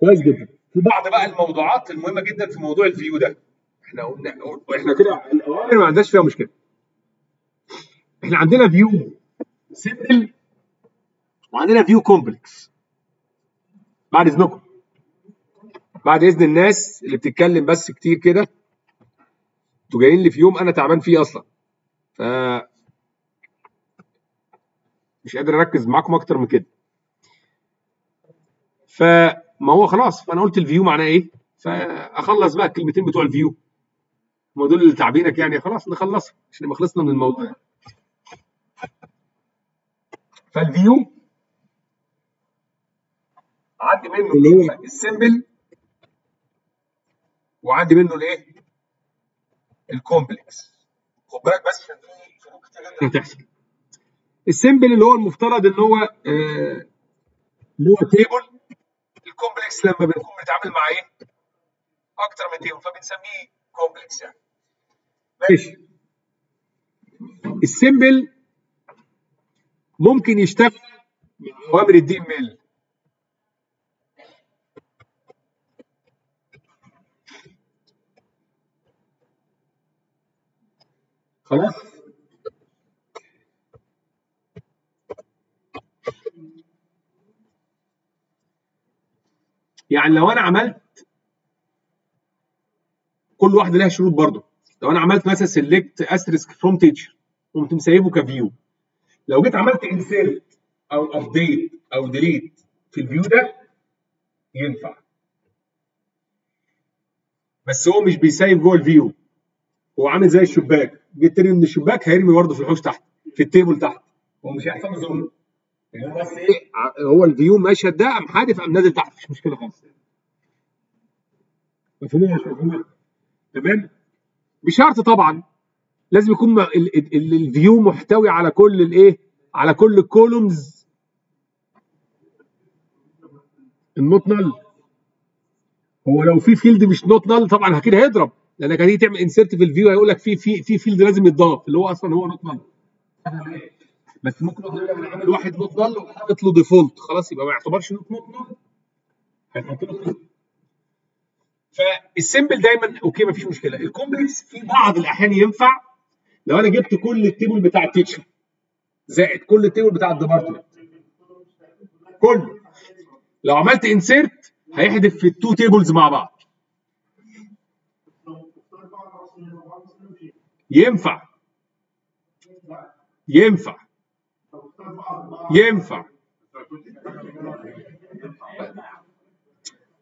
كويس جدا. في بعض بقى الموضوعات المهمة جدا في موضوع ال view ده. إحنا قلنا إحنا كده الأوامر ما عندناش فيها مشكلة. إحنا عندنا view simple وعندنا view complex بعد إذنكم. بعد إذن الناس اللي بتتكلم بس كتير كده أنتوا جايين لي في يوم أنا تعبان فيه أصلا. ف مش قادر أركز معاكم أكتر من كده. فما هو خلاص فأنا قلت ال view معناه إيه؟ فأخلص بقى الكلمتين بتوع ال view. هم دول اللي تعبينك يعني. خلاص نخلصها عشان نبقى خلصنا من الموضوع. فال view عندي منه اللي هو ال simple وعندي منه الإيه؟ ال complex. خد بالك بس عشان في فروق كتير جدا. هتحصل ال simple اللي هو المفترض إن هو آه اللي هو table ال complex لما بنكون بنتعامل مع إيه؟ أكتر من table فبنسميه complex يعني. ماشي. ال simple ممكن يشتغل مع اوامر ال DML. خلاص؟ يعني لو أنا عملت كل واحدة لها شروط برضه. لو أنا عملت مثلا select asterisk from teacher قمت مسيبه ك view لو جيت عملت insert أو update أو delete في ال view ده ينفع. بس هو مش بيسيب جوه ال view هو عامل زي الشباك. جيت ترمي من الشباك هيرمي برضه في الحوش تحت في ال table تحت. هو مش هيحتفظ منه يعني بس إيه هو ال view مشهد ده قام حادف قام نازل تحت. مش مشكلة خالص. مفهوم مش مفهوم تمام؟ بشرط طبعا لازم يكون ال view محتوي على كل الايه؟ على كل ال columns ال not null هو لو في field مش not null طبعا أكيد هيضرب لأنك هتيجي تعمل insert في ال view هيقول لك في في في field لازم يتضاف اللي هو أصلا هو not null بس ممكن أقول عامل واحد not null وحاطط له default خلاص يبقى ما يعتبرش not null هيحط له فال simple دايما okay مفيش مشكلة. ال complex في بعض الأحيان ينفع. لو أنا جبت كل ال table بتاع ال teacher زائد كل ال table بتاع ال department. كله. لو عملت insert هيحذف في ال two tables مع بعض. ينفع. ينفع. ينفع.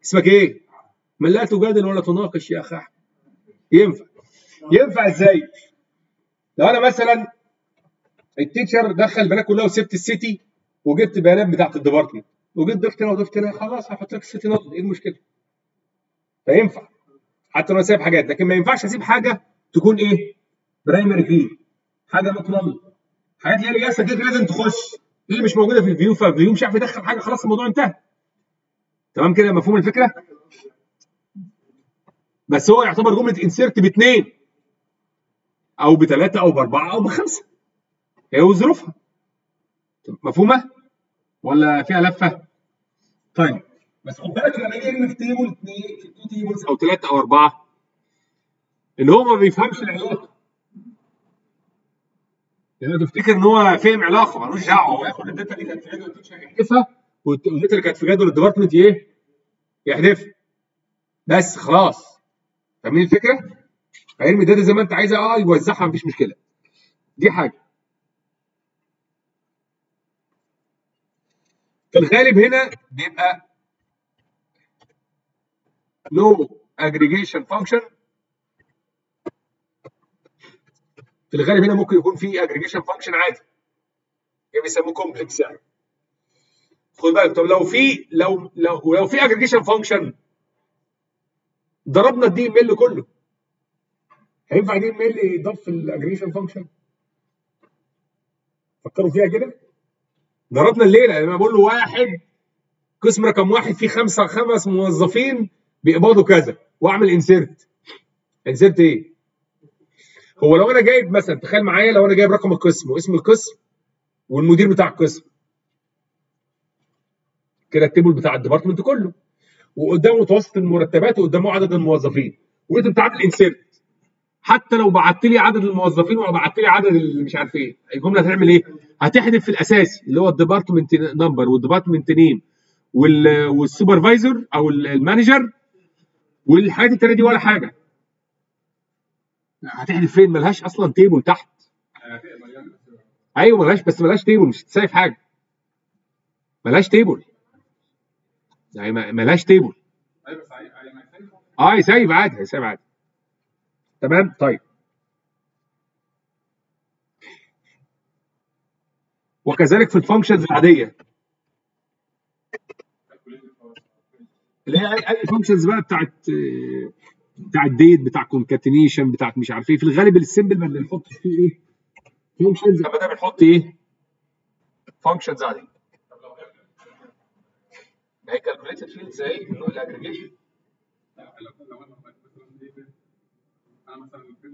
اسمك إيه؟ من لا تجادل ولا تناقش يا أخي أحمد. ينفع. ينفع إزاي؟ لو أنا مثلا ال teacher دخل بيانات كلها وسبت ال city وجبت بيانات بتاعت ال department وجيت ضفت هنا وضفت هنا خلاص هحط لك ال city null إيه المشكلة؟ فينفع. حتى لو سايب حاجات لكن ما ينفعش أسيب حاجة تكون إيه؟ primary key حاجة not حاجات اللي هي رياسه كده لازم تخش. اللي مش موجودة في ال view فال view مش عارف يدخل حاجة خلاص الموضوع انتهى. تمام كده؟ مفهوم الفكرة؟ بس هو يعتبر جملة insert باثنين أو بثلاثه أو بأربعة أو بخمسة هي وظروفها مفهومة؟ ولا فيها لفه؟ طيب بس خد بالك لما يجي في table اثنين في two tables أو ثلاثة أو أربعة ان هو ما بيفهمش العلاقة لأن تفتكر إن هو فاهم علاقة ملوش دعوة هو ياخد ال data اللي كانت في جدول ال teacher يحذفها وال data اللي كانت في جدول ال department إيه؟ يحذفها بس خلاص فاهمين الفكرة؟ هيرمي ال data زي ما انت عايزها آه يوزعها مفيش مشكلة. دي حاجة. في الغالب هنا بيبقى no aggregation function. في الغالب هنا ممكن يكون في aggregation function عادي. يعني بيسموه complex يعني. خد بالك طب لو في لو لو لو في aggregation function ضربنا ال DML كله. هينفع DML يضاف في ال aggregation function فكروا فيها كده. ضربنا الليلة لما بقول له واحد قسم رقم واحد فيه خمسة خمس موظفين بيقبضوا كذا. واعمل insert insert إيه؟ هو لو أنا جايب مثلا تخيل معايا لو أنا جايب رقم القسم واسم القسم والمدير بتاع القسم. كده ال table بتاع ال department كله. وقدامه متوسط المرتبات وقدامه عدد الموظفين. وانت بتعمل insert حتى لو بعت لي عدد الموظفين ولا بعت لي عدد اللي مش عارف إيه. الجملة هتعمل إيه؟ هتحذف في الاساسي اللي هو الديبارتمنت نمبر والديبارتمنت نيم والسوبرفايزر أو المانجر والحاجات التانية دي ولا حاجة. هتحذف فين؟ ملهاش أصلا table تحت. أيوه ملهاش بس ملهاش table مش هت save حاجة. ملهاش table يعني ملهاش table آه ي save عادي هي save عادي. تمام؟ طيب. وكذلك في ال functions العادية. اللي هي اي functions بقى بتاعت بتاع ال date بتاع concatenation بتاعت مش عارف إيه. في الغالب ال simple اللي بنحط فيه إيه؟ functions بدل بنحط إيه؟ functions عاديه ما هي calculated field زي اللي هو الاجريجيشن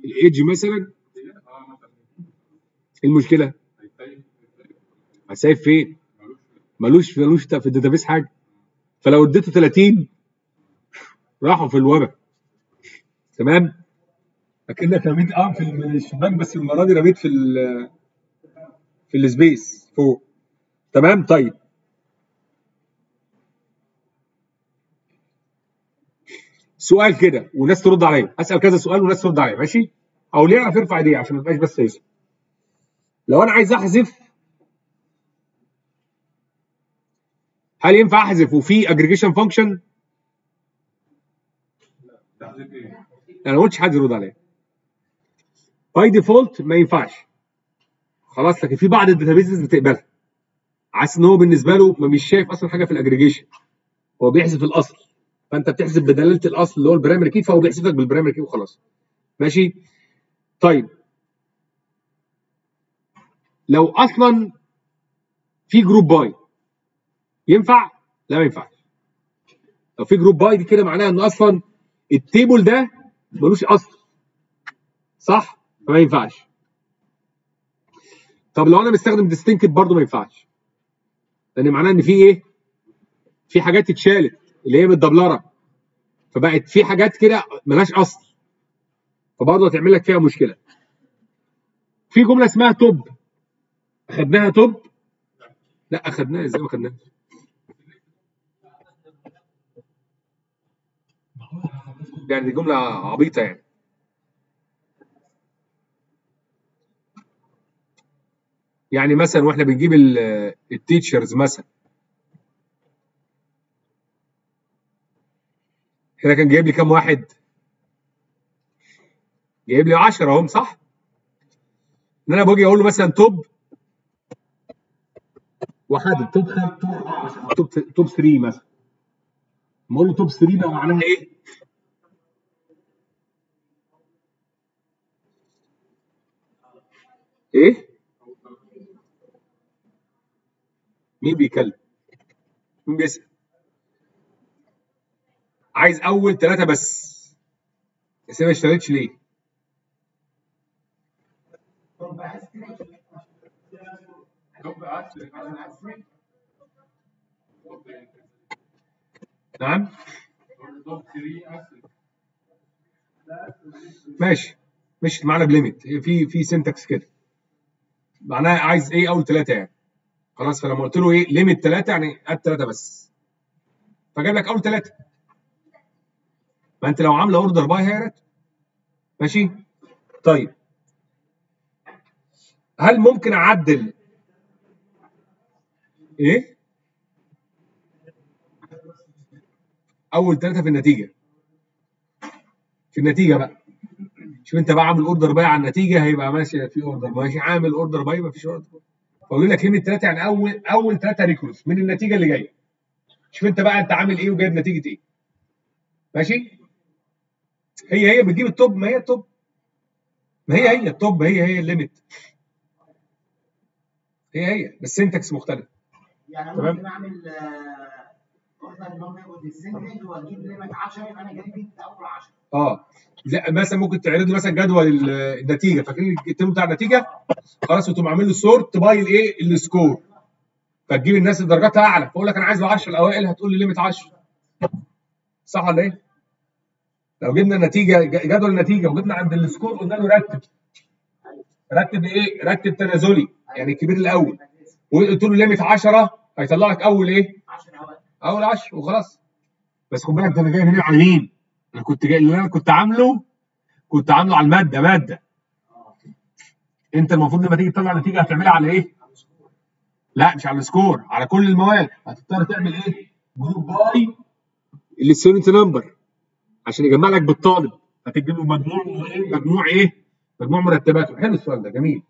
الايدج مثلا؟ إيه المشكلة؟ ه save فين؟ ملوش ملوش في ال database حاجة. فلو اديته 30 راحوا في الهوا تمام؟ أكنك رميت آه في الشباك بس المرة دي رميت في في ال space فوق. تمام؟ طيب. سؤال كده وناس ترد عليا. أسأل كذا سؤال وناس ترد عليا ماشي؟ أو ليه يعرف يرفع ايديه عشان ما يبقاش بس يسأل. لو أنا عايز أحذف هل ينفع أحذف وفي aggregation function أنا ما قلتش حد يرد عليا. by default ما ينفعش. خلاص لكن في بعض ال databases بتقبلها. حاسس إن هو بالنسبة له مش شايف أصلا حاجة في الاجريجيشن هو بيحذف الأصل. فانت بتحسب بدلالة الأصل اللي هو ال primary key فهو بيحسب لك بال primary key وخلاص. ماشي؟ طيب. لو أصلا في group by ينفع؟ لا ما ينفعش. لو في group by دي كده معناها إن أصلا ال table ده ملوش أصل. صح؟ فما ينفعش. طب لو أنا مستخدم distinct برضه ما ينفعش. لأن معناه إن في إيه؟ في حاجات اتشالت اللي هي متدبلره فبقت في حاجات كده ملهاش أصل. فبرضه هتعمل لك فيها مشكلة. في جملة اسمها توب. أخدناها توب؟ لا أخدناها. إزاي ما أخدناهاش؟ يعني جملة عبيطة يعني. يعني مثلا وإحنا بنجيب ال teachers مثلا. هنا كان جايب لي كام واحد؟ جايب لي 10 اهم صح؟ إن أنا باجي أقول له مثلا top واحد top top top 3 مثلا لما أقول له top 3 ده معناها إيه؟ إيه؟ مين بيتكلم؟ مين بيسأل؟ عايز أول ثلاثة بس. ما اشتريتش ليه؟ نعم. ماشي. مشيت معانا ب limit. في في syntax كده. معناها عايز إيه أول ثلاثة يعني. خلاص فلما قلت له إيه limit ثلاثة يعني هات ثلاثة بس. فجاب لك أول ثلاثة ما انت لو عاملة order by هيرت ماشي؟ طيب. هل ممكن أعدل؟ إيه؟ أول ثلاثة في النتيجة. في النتيجة بقى. شوف أنت بقى عامل order by على النتيجة هيبقى ماشي في order ماشي عامل order by ما فيش order فأقول لك limit ثلاثة يعني أول أول ثلاثة records من النتيجة اللي جاية. شوف أنت بقى أنت عامل إيه وجايب نتيجة إيه. ماشي؟ هي هي بتجيب ال top ما هي ال top ما هي هي ال top هي هي ال limit هي هي بس syntax مختلف. يعني تمام. ممكن أعمل هو ياخد ال single وأجيب limit 10 يبقى أنا جايب أول 10 آه. لا مثلا ممكن تعرض مثلا جدول ال- النتيجة. فاكرين ال table بتاع النتيجة؟ خلاص وتقوم عامل له sort by الايه ال score فتجيب الناس اللي درجاتها أعلى. فأقول لك أنا عايز ال 10 الأوائل هتقول لي limit 10 صح ولا إيه؟ لو جبنا النتيجة جدول النتيجة وجبنا عند ال score قلنا له رتب رتب إيه؟ رتب تنازلي يعني الكبير الأول وقلت له limit 10 هيطلع لك أول إيه؟ 10 اوقات أول 10 وخلاص بس خد بالك ده أنا جاي هنا على مين؟ أنا كنت جاي اللي أنا كنت عامله كنت عامله على المادة مادة أنت المفروض لما تيجي تطلع نتيجة هتعملها على إيه؟ لا مش على ال score على كل المواد هتضطر تعمل إيه؟ group by ال student number عشان يجمع لك بالطالب هتجيب له مجموع؟ مجموع إيه؟ مجموع مرتباته حلو السؤال ده جميل